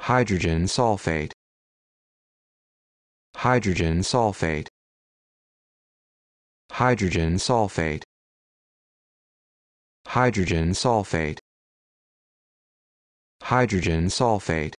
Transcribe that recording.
hydrogen sulfate. Hydrogen sulfate. Hydrogen sulfate. Hydrogen sulfate. Hydrogen sulfate.